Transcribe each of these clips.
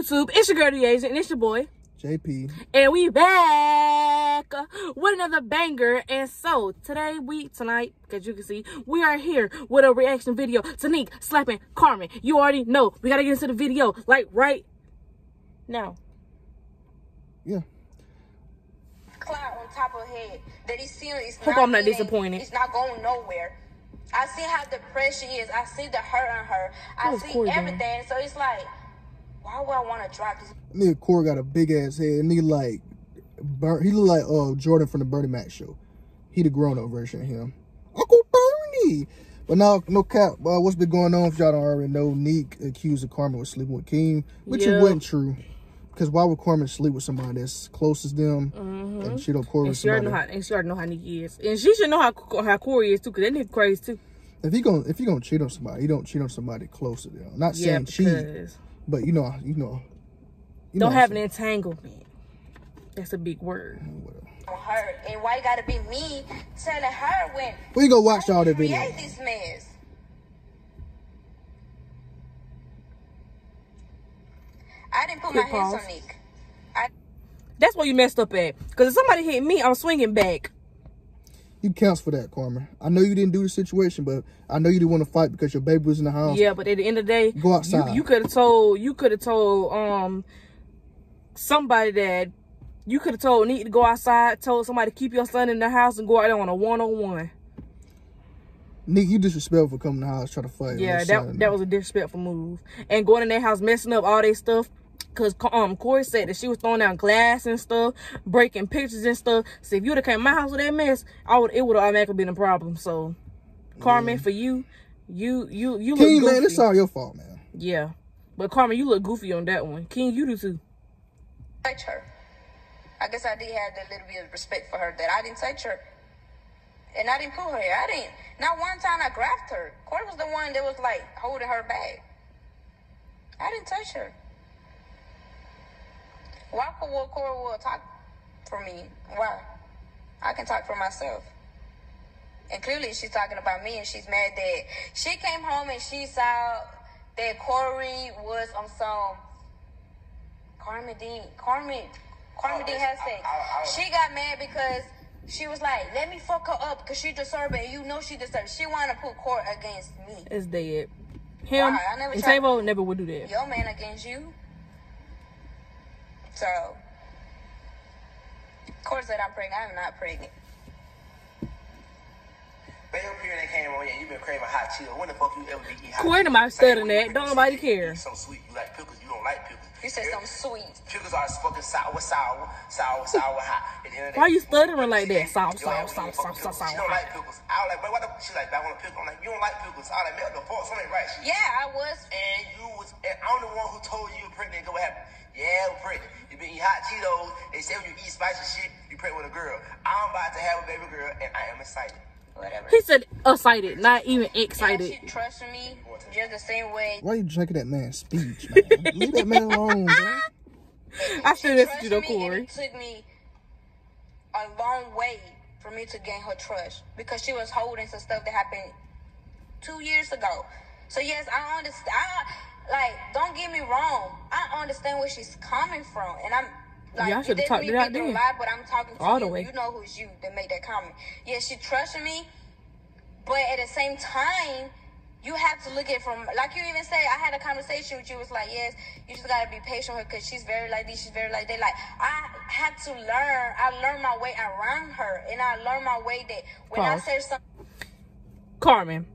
YouTube? It's your girl, the agent, and it's your boy. JP. And we back with another banger. And so today we tonight, as you can see, we are here with a reaction video. Tanique slapping Carmen. You already know. We gotta get into the video like right now. Yeah. cloud on top of her head that he's seeing is Hope not I'm not getting- disappointed. It's not going nowhere. I see how depressed she is. I see the hurt on her. I oh, see Corey doing? everything. So it's like, why would I want to drop this? Nigga Corey got a big ass head. Nigga like, Bur- he look like uh Jordan from the Bernie Mac show. He the grown up version of him. Uncle Bernie. But now, no cap. Uh, what's been going on? If y'all don't already know, Nique accused of Carmen with sleeping with King, which Yeah. it wasn't true. Because why would Carmen sleep with somebody that's close as them, and she don't Corey And with she already know how and she already know how Nikki is. And she should know how how Corey is too, cause that nigga crazy too. If you gonna if he gonna cheat on somebody, you don't cheat on somebody close to them. Not Yeah, saying cheat, but you know, you know, you don't know have an entanglement. That's a big word. Whatever. On her, and why you gotta be me telling her when We go watch all the I video. create this mess? I didn't put Quick my hands on Nique. I That's where you messed up at. Cause if somebody hit me, I'm swinging back. You counts for that, Carmen. I know you didn't do the situation, but I know you didn't want to fight because your baby was in the house. Yeah, but at the end of the day, Go outside. You, you could have told you could have told um somebody that you could have told need to go outside, told somebody to keep your son in the house and go out there on a one on one. Nique, you disrespectful for coming to the house trying to fight. Yeah, that son. that was a disrespectful move. And going in their house messing up all their stuff. Cause um Corey said that she was throwing down glass and stuff, breaking pictures and stuff. So if you would have came to my house with that mess, I would it would have automatically been a problem. So Carmen, for you, you you you look goofy. man, it's all your fault, man. Yeah. But Carmen, you look goofy on that one. King, you do too. touch her. I guess I did have that little bit of respect for her that I didn't touch her. And I didn't pull her hair. I didn't. Not one time I grabbed her. Corey was the one that was like holding her back. I didn't touch her. Why could Will Corey will talk for me? Why? I can talk for myself. And clearly she's talking about me and she's mad that she came home and she saw that Corey was on some Carmen Dean, Carmen, Carmen Dean has sex. She got mad because she was like, "Let me fuck her up because she deserve it. And you know she deserves. She want to put court against me. It's dead. Him Why? I never and tried- Tavo never would do that. Your man against you." So, Court said I'm pregnant. I'm not pregnant. Man, your period ain't came on yet. You been craving hot Cheetos. When the fuck you ever be eating hot Corey to my studying that. Don't nobody care. You so sweet. You like pickles. You don't like pickles. You said something sweet. Pickles are fucking sour, sour, sour, sour, hot. At the end of the Why day, you stuttering like that? Sour, sour, sour, sour, sour, sour, She don't like pickles. I was like, wait, what the? She like, I want a pickle. I'm like, you don't like pickles. I was like, man, the fuck? Something right. She, Yeah, I was. And you was, and I'm the one who told you you were pregnant. Go what happened? Yeah, I'm pregnant. You been eating hot Cheetos. They say when you eat spicy shit, you pregnant with a girl. I'm about to have a baby girl, and I am excited. Whatever. He said excited, not even And excited. she trusted me just the same way. Why you drinking that man's speech, man? Leave that man alone, bro. I She still listen to trusted the Corey. It took me a long way for me to gain her trust because she was holding some stuff that happened two years ago. So yes, I understand. I, like, don't get me wrong. I understand where she's coming from, and I'm. Like, Y'all should've doesn't talked mean it out we lie, but I'm talking to All you. the way. You know who's you that made that comment. Yes, she trusted me, but at the same time, you have to look at it from like you even say. I had a conversation with you. It's like yes, you just gotta be patient with her because she's very like this. She's very like that. Like I had to learn. I learned my way around her, and I learned my way that when Pause. I say something, Carmen,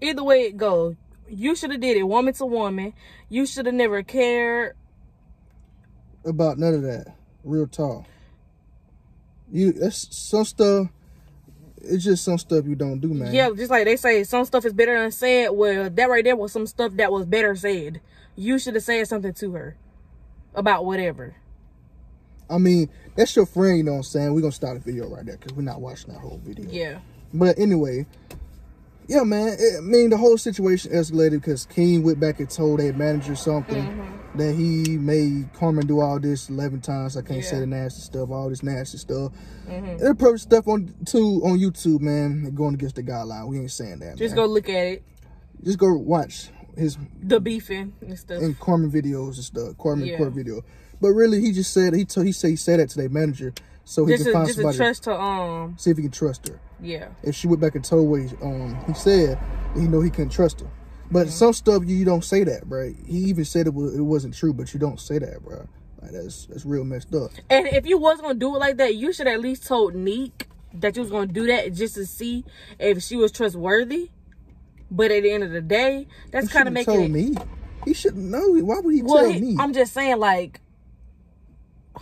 either way it goes, you should have did it woman to woman. You should have never cared. About none of that. Real talk. You that's some stuff. It's just some stuff you don't do, man. Yeah, just like they say, some stuff is better than said. Well, that right there was some stuff that was better said. You should have said something to her about whatever. I mean, that's your friend, you know what I'm saying? We're gonna start the video right there because we're not watching that whole video. Yeah. But anyway, yeah, man. It, I mean, the whole situation escalated because King went back and told their manager something Mm-hmm. that he made Carmen do all this eleven times. I can't say Yeah. Mm-hmm. the nasty stuff, all this nasty stuff. And the perfect stuff on too on YouTube, man. Going against the guideline. We ain't saying that. Just man. go look at it. just go watch. his The beefing and stuff. in Carmen videos and stuff, Carmen Yeah. court video. But really, he just said he told he said he said that to their manager so he just can to, find just somebody trust her um see if he can trust her. yeah. If she went back and told what he, um he said, he know he couldn't trust her. But Mm-hmm. some stuff you, you don't say that, bro. He even said it was it wasn't true, but you don't say that, bro. Like that's that's real messed up. And if you was gonna do it like that, you should at least told Nique that you was gonna do that just to see if she was trustworthy. But at the end of the day, that's kind of making told it. me. He shouldn't know. Why would he Well, tell he- me? I'm just saying, like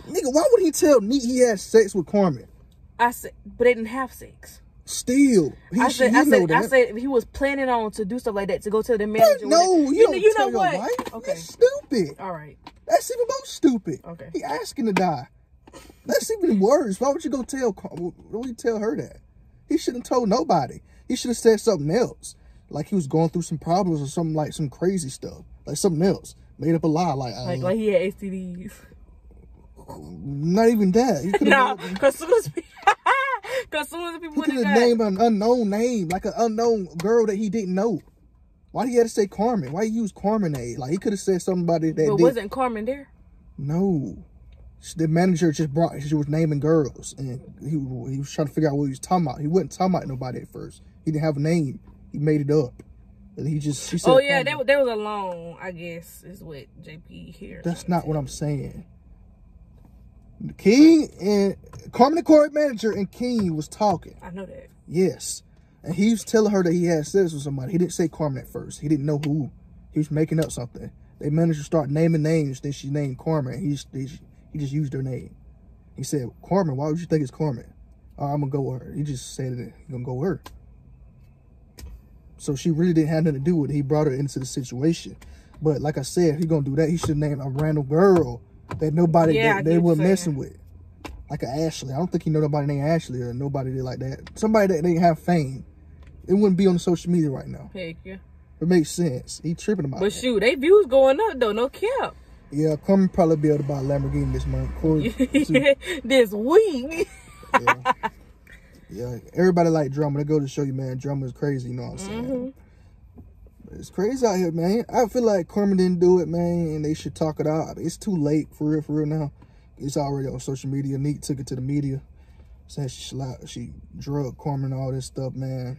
Nigga, why would he tell me he had sex with Carmen? I said, but they didn't have sex. Still, he I said, I he know said. I said he was planning on to do stuff like that to go to the manager. No, it. you, don't you tell know what? wife. Okay, That's stupid. all right. That's even more stupid. Okay. He asking to die. That's even worse. Why would you go tell? Why would you tell her that? He shouldn't have told nobody. He should have said something else, like he was going through some problems or something like some crazy stuff, like something else. Made up a lie, like, Like uh, like he had STDs. Not even that. Could no, because soon as because soon as people could have named an unknown name, like an unknown girl that he didn't know. Why do you have to say Carmen? Why you use Carmen name? Like he could have said somebody that but did. wasn't Carmen there? No. The manager just brought, she was naming girls, and he, he was trying to figure out what he was talking about. He wasn't talking about nobody at first. He didn't have a name. He made it up. And he just, she said, Oh yeah, Carmen. that was that was a loan, I guess, is what JP here. That's not what I'm saying. King and Carmen the court manager and King was talking. I know that. Yes. And he was telling her that he had sex with somebody. He didn't say Carmen at first. He didn't know who. He was making up something. They managed to start naming names. Then she named Carmen. He just, he, he just used her name. He said, Carmen, why would you think it's Carmen? Oh, I'm going to go with her. He just said it. He's going to go with her. So she really didn't have nothing to do with it. He brought her into the situation. But like I said, he going to do that. He should name a random girl that nobody, Yeah, that they were messing with. Like a Ashley. I don't think he know nobody named Ashley or nobody did like that. Somebody that didn't have fame. It wouldn't be on the social media right now. Heck yeah. It makes sense. He tripping about But that. shoot, they views going up though, no cap. Yeah, Carmen probably be able to buy a Lamborghini this month. Corey, this week. yeah. yeah, everybody like drama. They go to show you, man. Drama is crazy. You know what I'm saying? Mm-hmm. But It's crazy out here, man. I feel like Carmen didn't do it, man, and they should talk it out. It's too late for real, for real now. It's already on social media. Nique took it to the media, saying she she drug Carmen and all this stuff, man.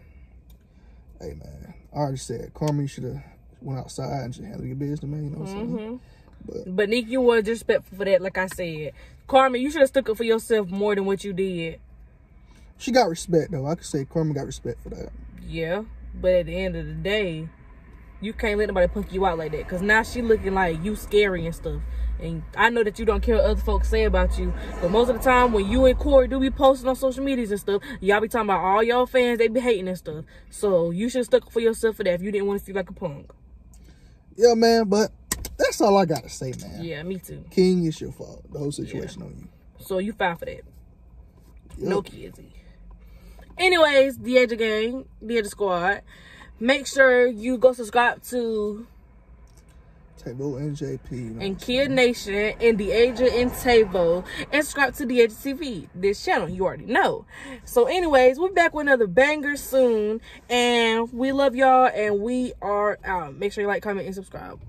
Hey, man, I already said Carmen should have went outside and just handled your business, man. You know what I'm saying? Mm-hmm. But Nique, you were disrespectful for that, like I said. Carmen, you should have stuck up for yourself more than what you did. She got respect though. I could say Carmen got respect for that. Yeah. But at the end of the day, you can't let nobody punk you out like that. Cause now she looking like you scary and stuff. And I know that you don't care what other folks say about you. But most of the time when you and Corey do be posting on social medias and stuff, y'all be talking about all y'all fans, they be hating and stuff. So you should have stuck for yourself for that if you didn't want to feel like a punk. Yeah, man. But that's all I gotta say, man. Yeah, me too. King, it's your fault. The whole situation on you. So you filed for that. No Yup. kids. Anyways, the Edge Gang, the Edge Squad. Make sure you go subscribe to Table NJP. You know and Kid Nation and the Agent and Tavo and subscribe to the Edge TV. This channel, you already know. So, anyways, we're back with another banger soon. And we love y'all and we are out. Make sure you like, comment, and subscribe.